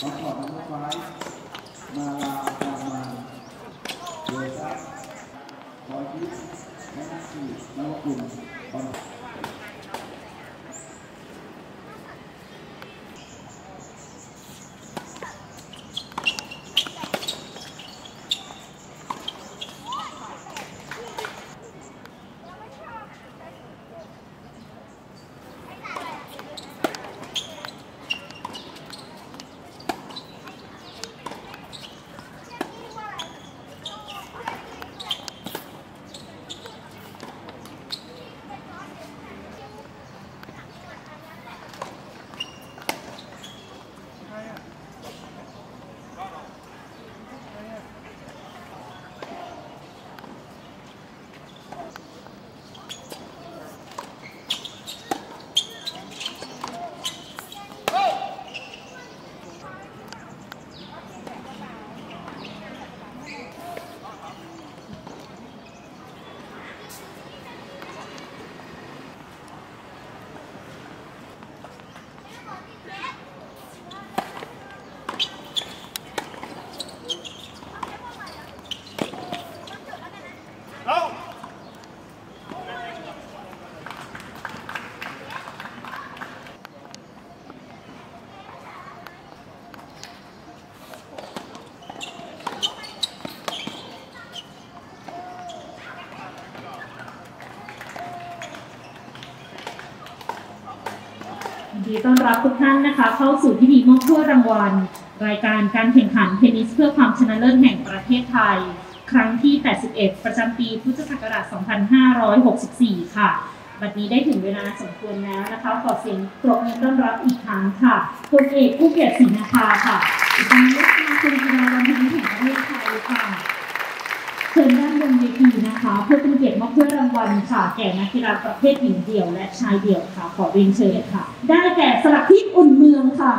ขอขอบคุณไฟม นดีต้อนรับทุกท่านนะคะ เข้าสู่พิธีมอบถ้วยรางวัล รายการการแข่งขันเทนนิสเพื่อความชนะเลิศแห่งประเทศไทย ครั้งที่ 81 ประจำปีพุทธศักราช 2564 ค่ะ บัดนี้ได้ถึงเวลาสมควรแล้วนะคะ ขอเสียงปรบมือต้อนรับอีกครั้งค่ะพลเอกผู้เกียรติศรีนาคาค่ะอีกครั้งนี้สมาคมกีฬาวันนนิสแห่งประเทศไทยค่ะ เชิญด้านบนเวทีนะคะ เพื่อเป็นเกียรติมอบถ้วยรางวัลค่ะ แก่นักกีฬาประเภทหญิงเดี่ยว และชายเดี่ยวค่ะ ขอเรียนเชิญค่ะ ได้แก่สลักทิพย์อุ่นเมืองค่ะ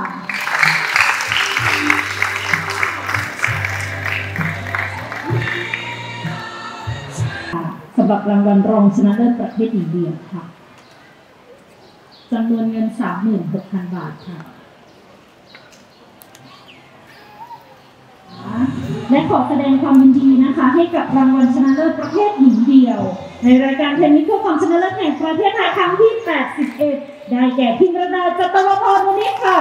สำหรับรางวัลรองชนะเลิศประเภทหญิงเดี่ยวค่ะจำนวนเงิน 36,000 บาทค่ะ และขอแสดงความยินดีนะคะ ให้กับรางวัลชนะเลิศประเภทหญิงเดี่ยว ในรายการเทนนิสเพื่อความชนะเลิศแห่งประเทศไทยครั้งที่ 81 ได้แก่พิมรดาจัตวพรวณิชค่ะ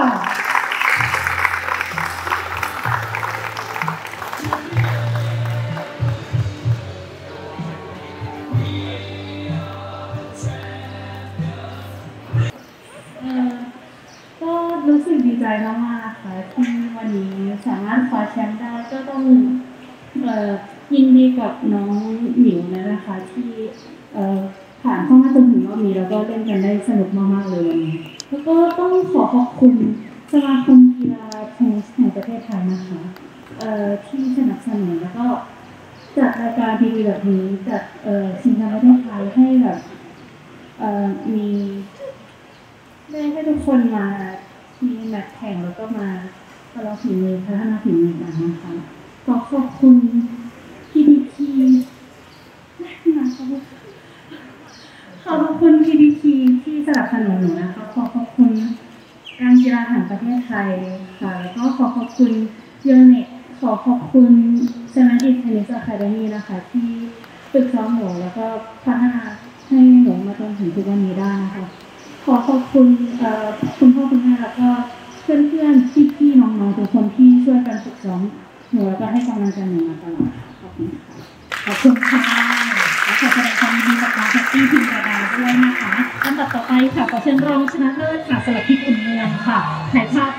ก็รู้สึกดีใจมากๆค่ะที่วันนี้สามารถคว้าแชมป์ได้ ก็ต้องยินดีกับน้องหมิวนะคะที่ผ่านเข้ามาจนถึงรอบนี้แล้วก็เล่นกันได้สนุกมากๆเลยวันนี้แล้วก็ต้องขอขอบคุณสมาคมกีฬาเทนนิสแห่งประเทศไทยนะคะที่สนับสนุนแล้วก็จัดรายการดีๆแบบนี้จัดชิงแชมป์ประเทศไทยให้แบบมีได้ให้ทุกคนมามีแมตช์แข่งแล้วก็มา ประลองฝีมือพัฒนาฝีมือกันนะคะขอขอบคุณพี่ดีพีนะคะขอขอบคุณพี่ดีพีที่สนับสนุนหนูนะคะขอขอบคุณการกีฬาแห่งประเทศไทยค่ะแล้วก็ขอขอบคุณเยเน็ตขอขอบคุณเซนันอีเทนนิสอะคาเดมี่นะคะ ที่ฝึกซ้อมหนูแล้วก็พัฒนาให้หนูมาจนถึงทุกวันนี้ได้นะคะขอขอบคุณคุณพ่อคุณแม่แล้วก็ เพื่อนๆพี่ๆน้องๆทุกคนที่ช่วยกันฝึกซ้อมหนูแล้วก็ให้กำลังใจหนูมาตลอดขอบคุณค่ะขอบคุณค่ะและขอแสดงความยินดีกับน้องแพตตี้พิมระดาด้วยนะคะลำดับต่อไปค่ะขอเชิญรองชนะเลิศค่ะสลับพิษอุ่นเมืองค่ะถ่ายภาพ